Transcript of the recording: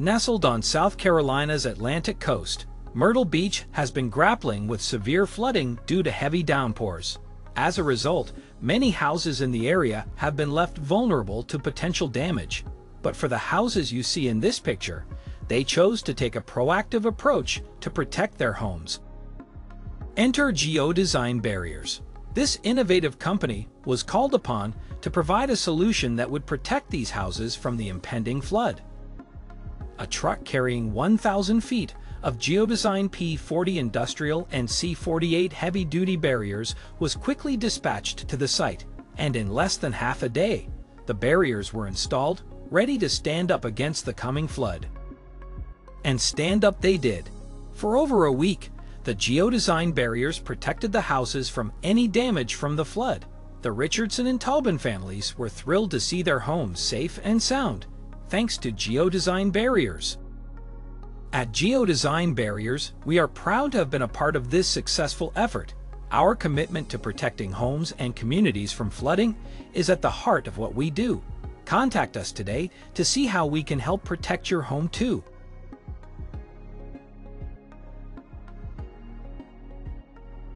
Nestled on South Carolina's Atlantic coast, Myrtle Beach has been grappling with severe flooding due to heavy downpours. As a result, many houses in the area have been left vulnerable to potential damage. But for the houses you see in this picture, they chose to take a proactive approach to protect their homes. Enter Geodesign Barriers. This innovative company was called upon to provide a solution that would protect these houses from the impending flood. A truck carrying 1,000 feet of Geodesign P40 industrial and C48 heavy-duty barriers was quickly dispatched to the site, and in less than half a day, the barriers were installed, ready to stand up against the coming flood. And stand up they did. For over a week, the Geodesign barriers protected the houses from any damage from the flood. The Richardson and Taubin families were thrilled to see their homes safe and sound, thanks to Geodesign barriers. At Geodesign Barriers, we are proud to have been a part of this successful effort. Our commitment to protecting homes and communities from flooding is at the heart of what we do. Contact us today to see how we can help protect your home too.